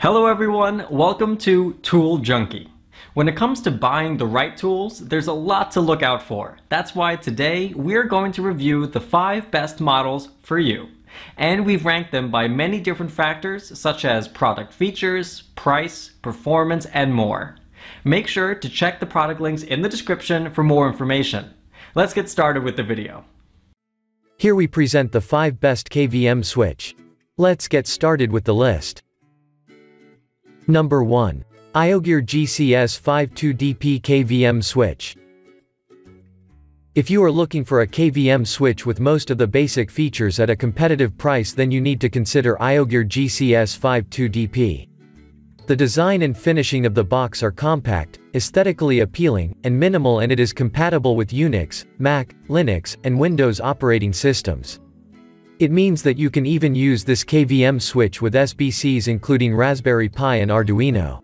Hello everyone, welcome to Tool Junkie. When it comes to buying the right tools, there's a lot to look out for. That's why today we're going to review the 5 best models for you. And we've ranked them by many different factors such as product features, price, performance, and more. Make sure to check the product links in the description for more information. Let's get started with the video. Here we present the 5 best KVM switch. Let's get started with the list. Number 1. IOGEAR GCS 52DP KVM switch. If you are looking for a KVM switch with most of the basic features at a competitive price then you need to consider IOGEAR GCS 52DP. The design and finishing of the box are compact, aesthetically appealing, and minimal and it is compatible with Unix, Mac, Linux, and Windows operating systems. It means that you can even use this KVM switch with SBCs including Raspberry Pi and Arduino.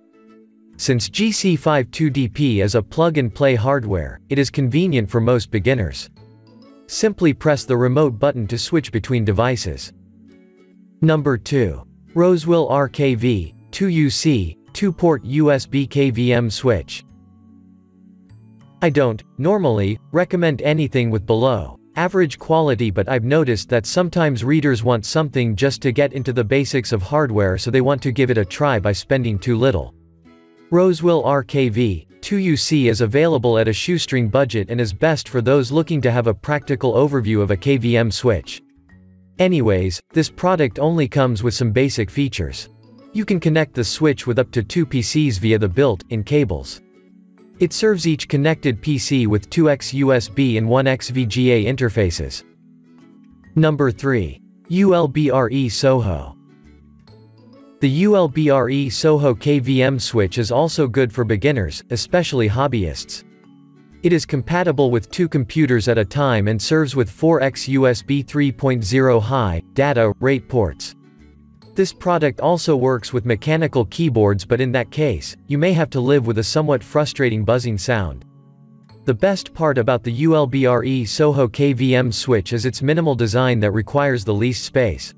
Since GC52DP is a plug-and-play hardware, it is convenient for most beginners. Simply press the remote button to switch between devices. Number 2. Rosewill RKV, 2UC, 2-port USB KVM switch. I don't, normally, recommend anything with below average quality but I've noticed that sometimes readers want something just to get into the basics of hardware so they want to give it a try by spending too little. Rosewill RKV 2UC is available at a shoestring budget and is best for those looking to have a practical overview of a KVM switch. Anyways, this product only comes with some basic features. You can connect the switch with up to two PCs via the built-in cables. It serves each connected PC with 2x USB and 1x VGA interfaces. Number 3. ULBRE Soho. The ULBRE Soho KVM switch is also good for beginners, especially hobbyists. It is compatible with two computers at a time and serves with 4x USB 3.0 high data rate ports. This product also works with mechanical keyboards but in that case, you may have to live with a somewhat frustrating buzzing sound. The best part about the ULBRE Soho KVM switch is its minimal design that requires the least space.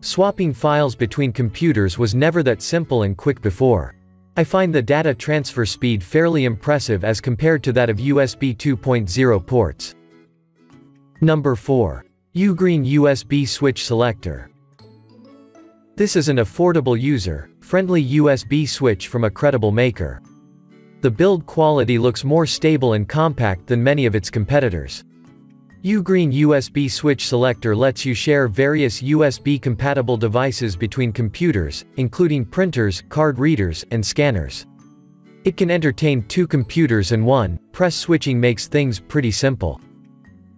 Swapping files between computers was never that simple and quick before. I find the data transfer speed fairly impressive as compared to that of USB 2.0 ports. Number 4. Ugreen USB Switch Selector. This is an affordable user-friendly USB switch from a credible maker. The build quality looks more stable and compact than many of its competitors. Ugreen USB switch selector lets you share various USB-compatible devices between computers, including printers, card readers, and scanners. It can entertain two computers and one, press switching makes things pretty simple.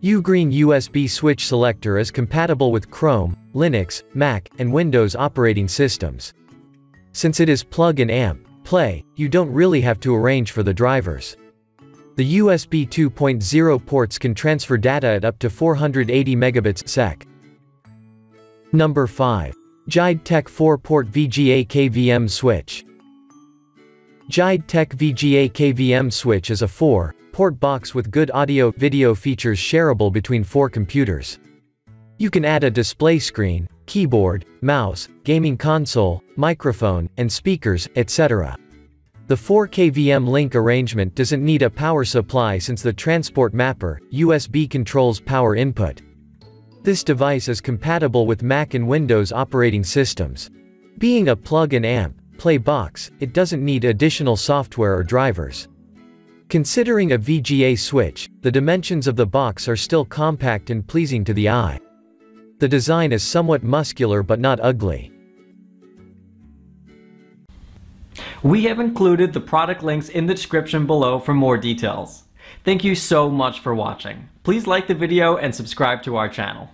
Ugreen USB switch selector is compatible with Chrome, Linux, Mac, and Windows operating systems. Since it is plug and amp, play, you don't really have to arrange for the drivers. The USB 2.0 ports can transfer data at up to 480 megabits sec. Number 5. Jide Tech 4-port VGA KVM switch. Jide Tech VGA KVM switch is a 4, port box with good audio-video features shareable between four computers. You can add a display screen, keyboard, mouse, gaming console, microphone, and speakers, etc. The 4 kVm link arrangement doesn't need a power supply since the transport mapper, USB controls power input. This device is compatible with Mac and Windows operating systems. Being a plug and amp, play box, it doesn't need additional software or drivers. Considering a VGA switch, the dimensions of the box are still compact and pleasing to the eye. The design is somewhat muscular but not ugly. We have included the product links in the description below for more details. Thank you so much for watching. Please like the video and subscribe to our channel.